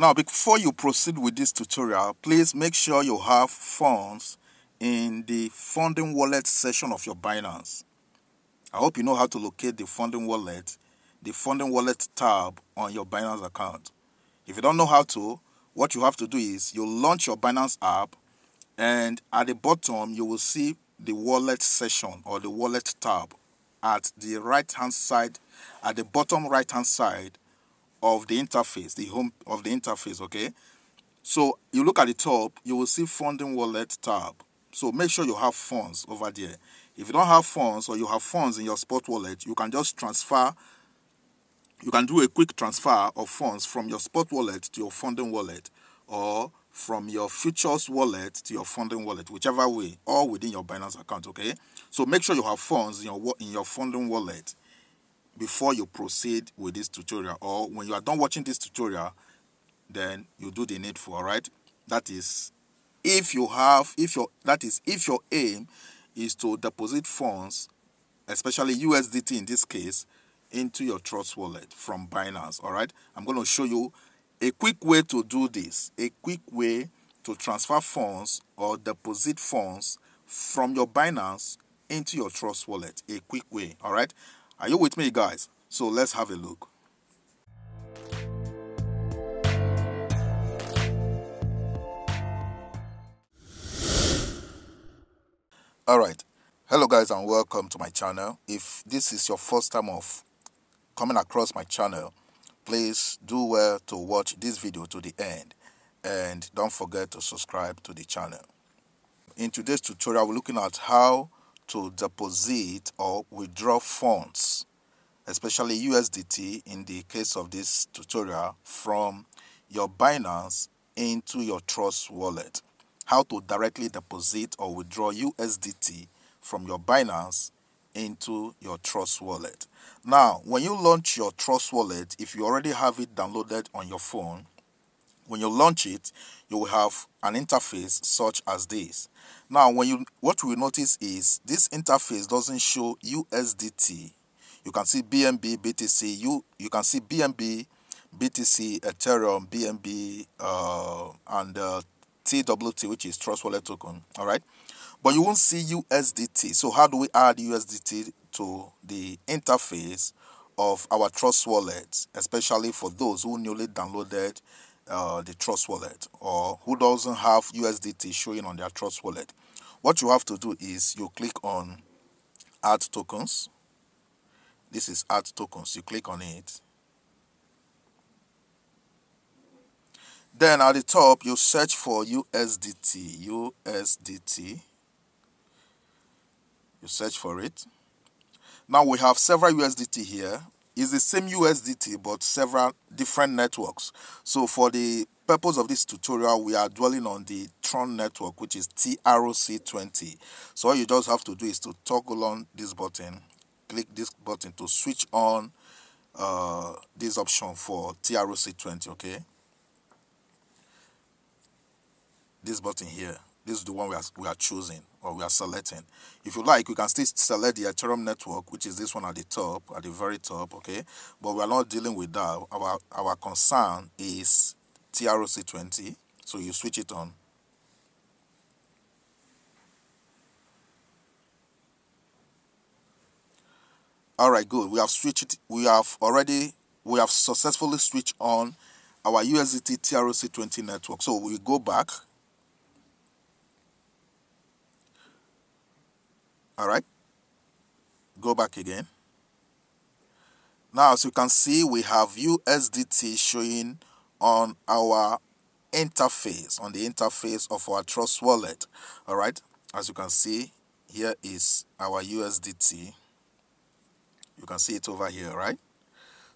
Now, before you proceed with this tutorial, please make sure you have funds in the funding wallet section of your Binance. I hope you know how to locate the funding wallet, the funding wallet tab on your Binance account. If you don't know how to, what you have to do is you launch your Binance app and at the bottom you will see the wallet section or the wallet tab at the right hand side at the bottom right hand side of the interface, the home of the interface, okay? So you look at the top, you will see funding wallet tab. So make sure you have funds over there. If you don't have funds or you have funds in your spot wallet, you can just transfer, you can do a quick transfer of funds from your spot wallet to your funding wallet or from your futures wallet to your funding wallet, whichever way, or within your Binance account, okay? So make sure you have funds in your, in your funding wallet before you proceed with this tutorial or when you are done watching this tutorial then you do the needful all right that is if you have if your that is if your aim is to deposit funds especially USDT in this case into your trust wallet from Binance all right I'm going to show you a quick way to do this a quick way to transfer funds or deposit funds from your Binance into your trust wallet a quick way all right are you with me, guys? So let's have a look. Alright, hello guys and welcome to my channel. If this is your first time of coming across my channel, please do well to watch this video to the end and don't forget to subscribe to the channel. In today's tutorial, we're looking at how to deposit or withdraw funds, especially USDT in the case of this tutorial, from your Binance into your Trust wallet. How to directly deposit or withdraw USDT from your Binance into your Trust wallet. Now, when you launch your Trust wallet, if you already have it downloaded on your phone, when you launch it, you will have an interface such as this. Now, when you what we notice is this interface doesn't show USDT. You can see BNB, BTC. You you can see BNB, BTC, Ethereum, BNB, uh, and uh, TWT, which is Trust Wallet Token. All right, but you won't see USDT. So how do we add USDT to the interface of our Trust Wallet, especially for those who newly downloaded uh, the Trust Wallet or who doesn't have USDT showing on their Trust Wallet. What you have to do is you click on Add Tokens. This is Add Tokens. You click on it. Then at the top, you search for USDT. USDT. You search for it. Now we have several USDT here is the same USDT but several different networks. So for the purpose of this tutorial, we are dwelling on the Tron network, which is TRC20. So all you just have to do is to toggle on this button, click this button to switch on uh, this option for TRC20, okay? This button here. This is the one we are, we are choosing or we are selecting. If you like, you can still select the Ethereum network, which is this one at the top, at the very top, okay? But we are not dealing with that. Our, our concern is TRC20. So you switch it on. All right, good. We have switched. We have already. We have successfully switched on our USDT TRC20 network. So we go back all right. Go back again. Now as you can see we have USDT showing on our interface on the interface of our trust wallet. All right. As you can see here is our USDT you can see it over here right?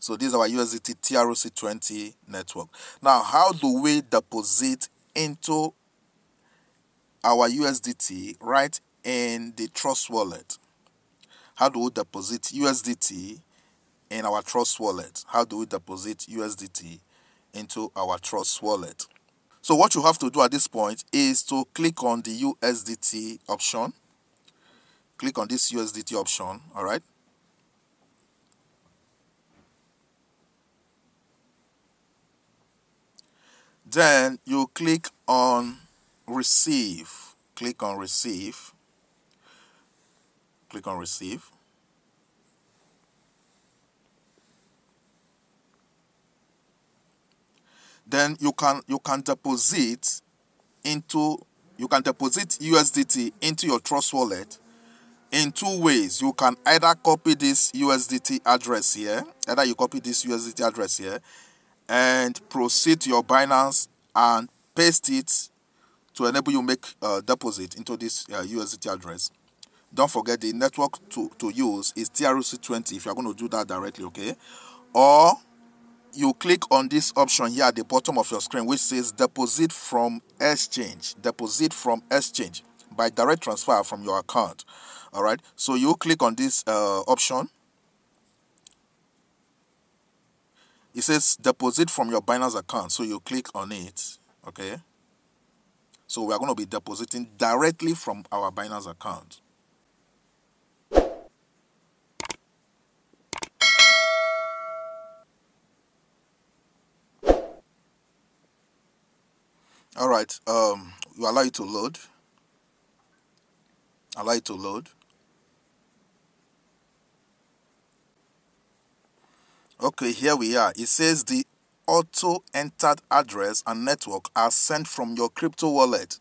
So this is our USDT TRC20 network. Now how do we deposit into our USDT right in the Trust Wallet. How do we deposit USDT in our Trust Wallet? How do we deposit USDT into our Trust Wallet? So what you have to do at this point is to click on the USDT option. Click on this USDT option, all right? then you click on receive click on receive click on receive then you can you can deposit into you can deposit USDT into your Trust wallet in two ways. You can either copy this USDT address here, either you copy this USDT address here and proceed to your Binance and paste it to enable you make a deposit into this uh, USDT address. Don't forget the network to, to use is TRC20 if you're going to do that directly, okay? Or you click on this option here at the bottom of your screen which says deposit from exchange deposit from exchange by direct transfer from your account all right? So you click on this uh, option. It says deposit from your Binance account so you click on it okay? So we are going to be depositing directly from our Binance account all right um you allow it to load? Allow it to load? Okay here we are. It says the auto entered address and network are sent from your crypto wallet.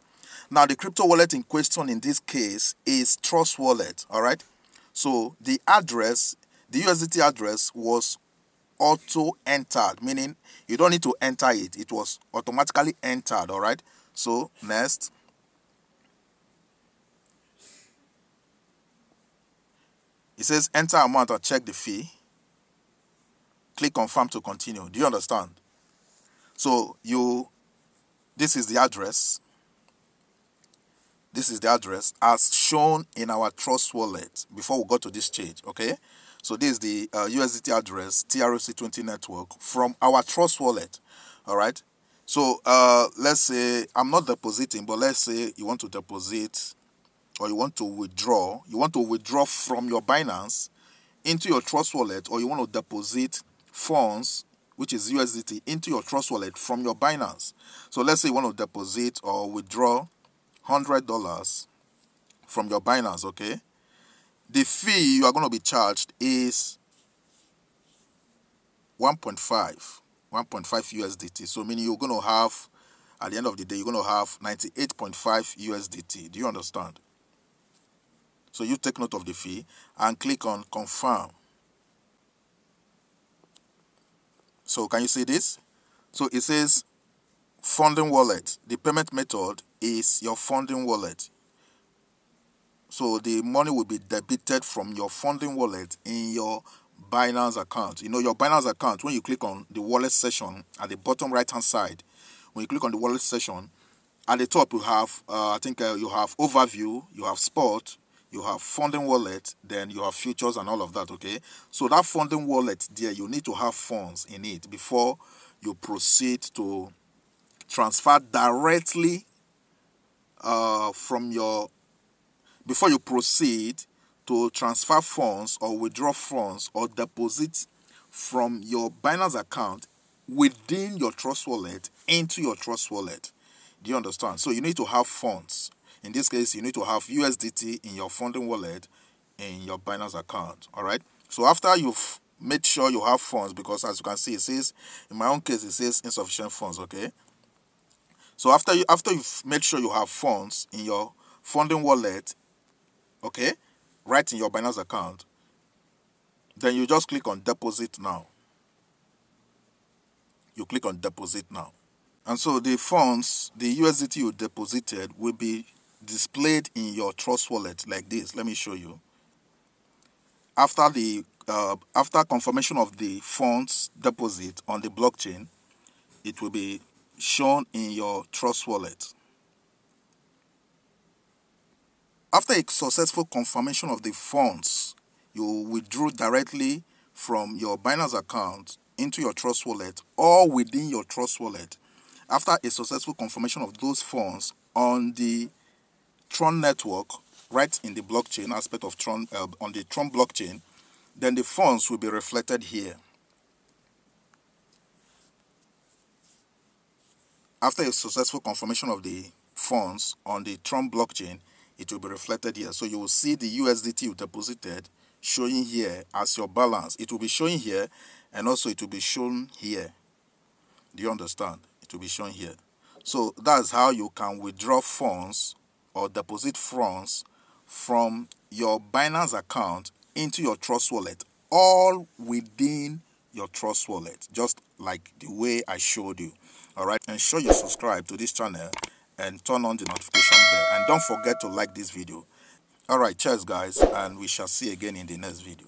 Now the crypto wallet in question in this case is trust wallet all right? So the address the usdt address was auto entered meaning you don't need to enter it. It was automatically entered all right? So next. It says enter amount or check the fee. Click confirm to continue. Do you understand? So you this is the address. This is the address as shown in our trust wallet before we go to this stage okay so this is the uh, USDT address, TRC20 network from our Trust wallet. All right. So uh, let's say I'm not depositing, but let's say you want to deposit or you want to withdraw. You want to withdraw from your Binance into your Trust wallet or you want to deposit funds, which is USDT, into your Trust wallet from your Binance. So let's say you want to deposit or withdraw $100 from your Binance, okay? The fee you are going to be charged is 1.5 1.5 USDT so meaning you're going to have at the end of the day you're going to have 98.5 USDT do you understand? So you take note of the fee and click on confirm. So can you see this? So it says funding wallet. The payment method is your funding wallet so the money will be debited from your funding wallet in your Binance account. You know, your Binance account, when you click on the wallet section at the bottom right hand side, when you click on the wallet section, at the top you have, uh, I think uh, you have overview, you have spot, you have funding wallet, then you have futures and all of that, okay? So that funding wallet there, you need to have funds in it before you proceed to transfer directly uh, from your before you proceed to transfer funds or withdraw funds or deposit from your Binance account within your Trust wallet into your Trust wallet. Do you understand? So you need to have funds. In this case, you need to have USDT in your funding wallet in your Binance account. All right. So after you've made sure you have funds, because as you can see, it says in my own case, it says insufficient funds. Okay. So after you after you've made sure you have funds in your funding wallet okay right in your Binance account then you just click on deposit now. You click on deposit now. And so the funds the USDT you deposited will be displayed in your trust wallet like this. Let me show you. After the uh, after confirmation of the funds deposit on the blockchain it will be shown in your trust wallet After a successful confirmation of the funds you withdrew directly from your Binance account into your Trust wallet or within your Trust wallet, after a successful confirmation of those funds on the Tron network, right in the blockchain aspect of Tron, uh, on the Tron blockchain, then the funds will be reflected here. after a successful confirmation of the funds on the Tron blockchain, it will be reflected here. So you will see the USDT you deposited showing here as your balance. It will be showing here and also it will be shown here. Do you understand? It will be shown here. So that's how you can withdraw funds or deposit funds from your Binance account into your Trust wallet, all within your Trust wallet, just like the way I showed you. All right, ensure you subscribe to this channel and turn on the notification bell. And don't forget to like this video. All right, cheers, guys, and we shall see again in the next video.